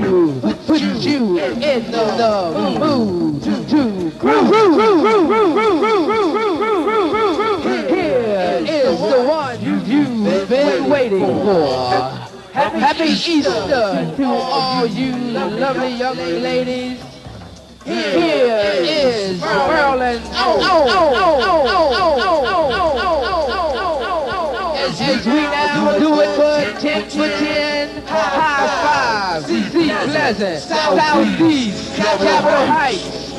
Put you in the mood to groove. Here is the one you've been waiting for. Happy Easter to all you lovely young ladies. Here is Maryland's own, own, own, own, own, own, own, own, own, Pleasant, South Southeast, South Capitol Heights.